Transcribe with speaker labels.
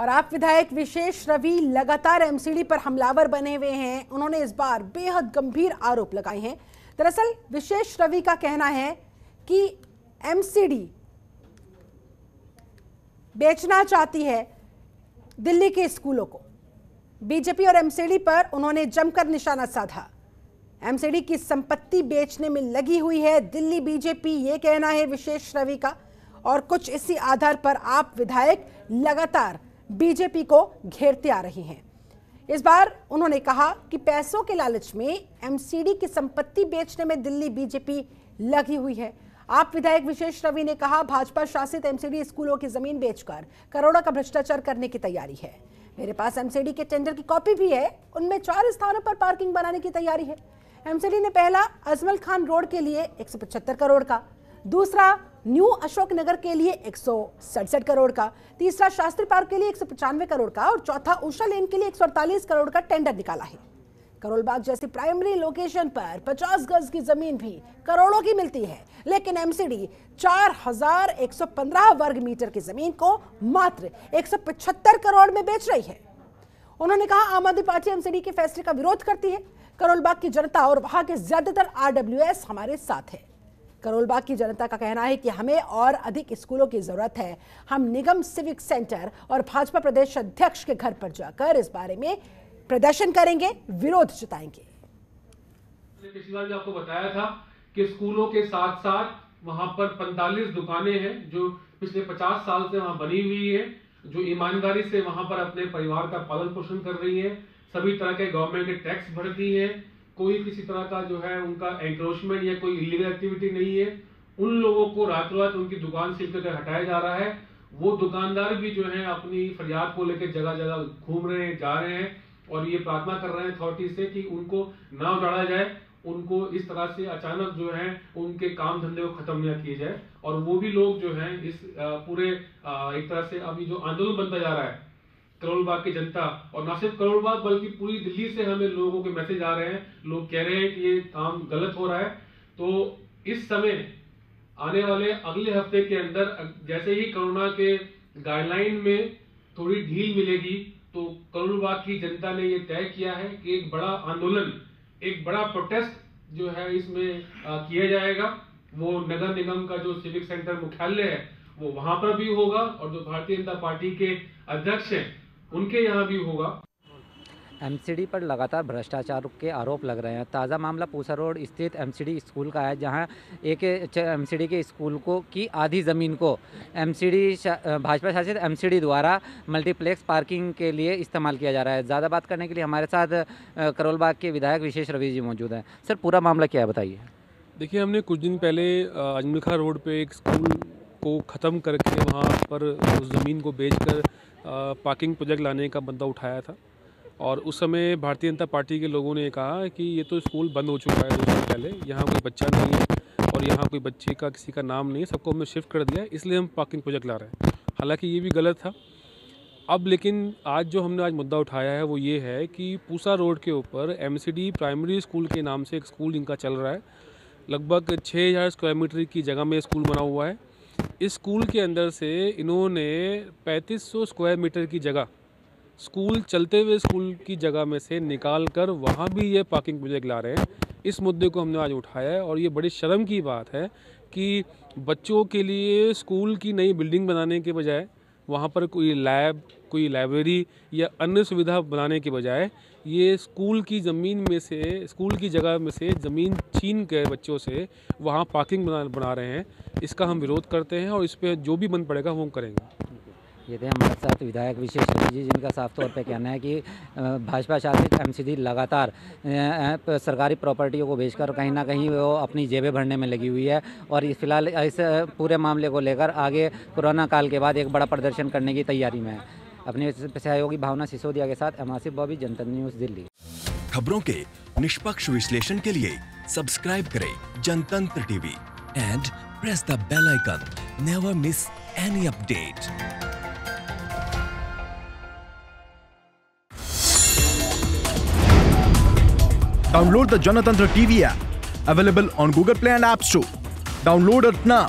Speaker 1: और आप विधायक विशेष रवि लगातार एमसीडी पर हमलावर बने हुए हैं। उन्होंने इस बार बेहद गंभीर आरोप लगाए हैं। दरअसल, विशेष रवि का कहना है कि एमसीडी बेचना चाहती है दिल्ली के स्कूलों को। बीजेपी और एमसीडी पर उन्होंने जमकर निशाना साधा। एमसीडी की संपत्ति बेचने में लगी हुई है। दिल्ली बीजेपी ये कहना है विशेष रवि का। और कुछ इसी आधार पर आप विधायक लगातार बीजेपी को घेरते आ रही हैं। इस बार उन्होंने कहा कि पैसों के लालच में एमसीडी की संपत्ति बेचने में दिल्ली बीजेपी लगी हुई है। आप विधायक विशेष रवि ने कहा, भाजपा शासित एमसीडी स्कूलों की ज़मीन बेचकर करोड़ों का भ्रष्टाचार करने की तैयारी है। मेरे पास एमसीडी के टेंडर की कॉपी भी है, उनमें चार स्थानों पर पार्किंग बनाने की तैयारी है। एमसीडी ने पहला अजमल खान रोड के लिए एक सौ पचहत्तर करोड़ का, दूसरा न्यू अशोक नगर के लिए एक सौ सड़सठ करोड़ का, तीसरा शास्त्री पार्क के लिए एक करोड़ का और चौथा उषा लेन के लिए एक सौ अड़तालीस करोड़ का टेंडर निकाला है। करोलबाग जैसी प्राइमरी लोकेशन पर 50 गज की ज़मीन भी करोड़ों की मिलती है, लेकिन एमसीडी 4115 वर्ग मीटर की ज़मीन को मात्र 175 करोड़ में बेच रही है। उन्होंने कहा, आम आदमी पार्टी एमसीडी के फैसले का विरोध करती है। करोलबाग की जनता और वहाँ के ज़्यादातर आरडब्ल्यूएस हमारे साथ है। करोलबाग की जनता का कहना है कि हमें और अधिक स्कूलों की ज़रूरत है। हम निगम सिविक सेंटर और भाजपा प्रदेश अध्यक्ष के घर पर जाकर इस बारे में प्रदर्शन करेंगे, विरोध जताएँगे।
Speaker 2: पिछली बार आपको बताया था कि स्कूलों के साथ साथ वहाँ पर 45 दुकानें हैं, जो पिछले 50 साल से वहाँ बनी हुई है, जो ईमानदारी से वहाँ पर अपने परिवार का पालन पोषण कर रही है। सभी तरह के गवर्नमेंट के टैक्स भरती है। कोई किसी तरह का जो है उनका एंक्रोचमेंट या कोई इलीगल एक्टिविटी नहीं है। उन लोगों को रात रात उनकी दुकान से कर हटाया जा रहा है। वो दुकानदार भी जो है अपनी फरियाद को लेकर जगह जगह घूम रहे हैं, जा रहे हैं और ये प्रार्थना कर रहे हैं अथॉरिटी से कि उनको ना उजाड़ा जाए। उनको इस तरह से अचानक जो है उनके काम धंधे को खत्म न किए जाए। और वो भी लोग जो है इस पूरे एक तरह से अभी जो आंदोलन बनता जा रहा है करोलबाग की जनता, और ना सिर्फ़ करोलबाग बल्कि पूरी दिल्ली से हमें लोगों के मैसेज आ रहे हैं। लोग कह रहे हैं कि ये काम गलत हो रहा है। तो इस समय आने वाले अगले हफ़्ते के अंदर जैसे ही कोरोना के गाइडलाइन में थोड़ी ढील मिलेगी तो करोलबाग की जनता ने ये तय किया है कि एक बड़ा आंदोलन, एक बड़ा प्रोटेस्ट जो है इसमें किया जाएगा। वो नगर निगम का जो सिविक सेंटर मुख्यालय है, वो वहाँ पर भी होगा, और जो भारतीय जनता पार्टी के अध्यक्ष हैं उनके यहाँ भी होगा।
Speaker 3: एमसीडी पर लगातार भ्रष्टाचार के आरोप लग रहे हैं। ताज़ा मामला पूसा रोड स्थित एमसीडी स्कूल का है जहाँ एक एमसीडी के स्कूल को की आधी ज़मीन को एमसीडी भाजपा शासित एमसीडी द्वारा मल्टीप्लेक्स पार्किंग के लिए इस्तेमाल किया जा रहा है। ज़्यादा बात करने के लिए हमारे साथ करोल बाग के विधायक विशेष रवि जी मौजूद हैं। सर पूरा मामला क्या है बताइए।
Speaker 4: देखिए हमने कुछ दिन पहले अजमल रोड पर एक स्कूल को ख़त्म करके वहाँ पर उस ज़मीन को बेच कर पार्किंग प्रोजेक्ट लाने का बंदा उठाया था। और उस समय भारतीय जनता पार्टी के लोगों ने कहा कि ये तो स्कूल बंद हो चुका है दो साल पहले, यहाँ कोई बच्चा नहीं है और यहाँ कोई बच्चे का किसी का नाम नहीं है, सबको हमने शिफ्ट कर दिया, इसलिए हम पार्किंग प्रोजेक्ट ला रहे हैं। हालाँकि ये भी गलत था। अब लेकिन आज जो हमने आज मुद्दा उठाया है, वो ये है कि पूसा रोड के ऊपर एमसीडी प्राइमरी स्कूल के नाम से एक स्कूल इनका चल रहा है। लगभग छः हज़ार स्क्वायर मीटर की जगह में स्कूल बना हुआ है। इस स्कूल के अंदर से इन्होंने 3500 स्क्वायर मीटर की जगह स्कूल, चलते हुए स्कूल की जगह में से निकाल कर वहाँ भी ये पार्किंग प्रोजेक्ट ला रहे हैं। इस मुद्दे को हमने आज उठाया है और ये बड़ी शर्म की बात है कि बच्चों के लिए स्कूल की नई बिल्डिंग बनाने के बजाय वहाँ पर कोई लैब, कोई लाइब्रेरी या अन्य सुविधा बनाने के बजाय ये स्कूल की ज़मीन में से, स्कूल की जगह में से ज़मीन छीन कर बच्चों से वहाँ पार्किंग बना बना रहे हैं। इसका हम विरोध करते हैं और इस पर जो भी बन पड़ेगा वो हम करेंगे।
Speaker 3: ये थे हमारे साथ विधायक विशेष जी, जिनका साफ़ तौर पे कहना है कि भाजपा शासित एमसीडी लगातार सरकारी प्रॉपर्टियों को बेचकर कहीं ना कहीं वो अपनी जेबें भरने में लगी हुई है। और इस फ़िलहाल इस पूरे मामले को लेकर आगे कोरोना काल के बाद एक बड़ा प्रदर्शन करने की तैयारी में है। अपने सहयोगी भावना सिसोदिया के साथ एमासिफ बॉबी, जनता न्यूज़ दिल्ली।
Speaker 5: खबरों के निष्पक्ष विश्लेषण के लिए सब्सक्राइब करें Janatantra TV and press the bell icon. Never miss any update Download the Janatantra TV app, available on Google Play and App Store. Download it now.